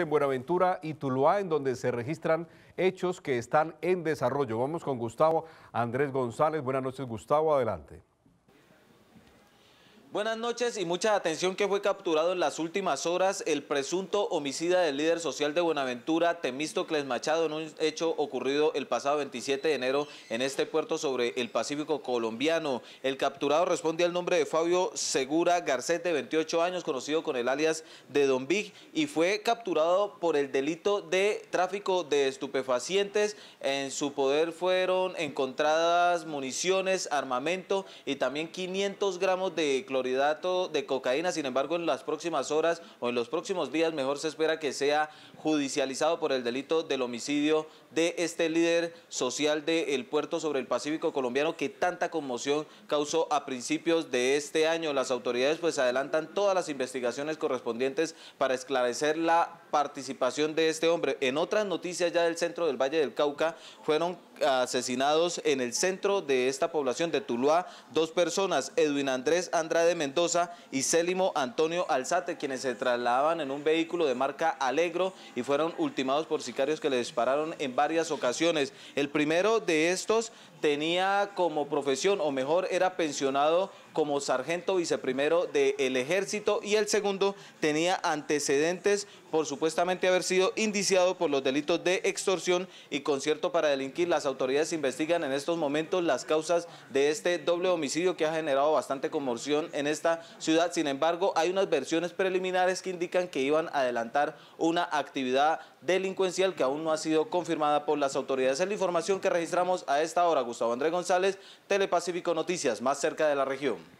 en Buenaventura y Tuluá, en donde se registran hechos que están en desarrollo. Vamos con Gustavo Andrés González. Buenas noches, Gustavo. Adelante. Buenas noches y mucha atención que fue capturado en las últimas horas el presunto homicida del líder social de Buenaventura, Temístocles Machado, en un hecho ocurrido el pasado 27 de enero en este puerto sobre el Pacífico colombiano. El capturado responde al nombre de Fabio Segura Garcete, 28 años, conocido con el alias de Don Big, y fue capturado por el delito de tráfico de estupefacientes. En su poder fueron encontradas municiones, armamento y también 500 gramos de cloro de cocaína, sin embargo en las próximas horas o en los próximos días mejor se espera que sea judicializado por el delito del homicidio de este líder social del puerto sobre el Pacífico colombiano que tanta conmoción causó a principios de este año. Las autoridades pues adelantan todas las investigaciones correspondientes para esclarecer la participación de este hombre. En otras noticias ya del centro del Valle del Cauca fueron asesinados en el centro de esta población de Tuluá dos personas, Edwin Andrés Andrade Mendoza y Célimo Antonio Alzate, quienes se trasladaban en un vehículo de marca Alegro y fueron ultimados por sicarios que le dispararon en varias ocasiones. El primero de estos tenía como profesión, o mejor, era pensionado como sargento viceprimero del ejército y el segundo tenía antecedentes por supuestamente haber sido indiciado por los delitos de extorsión y concierto para delinquir. Las autoridades investigan en estos momentos las causas de este doble homicidio que ha generado bastante conmoción en esta ciudad. Sin embargo, hay unas versiones preliminares que indican que iban a adelantar una actividad delincuencial que aún no ha sido confirmada por las autoridades. Es la información que registramos a esta hora. Gustavo Andrés González, Telepacífico Noticias, más cerca de la región.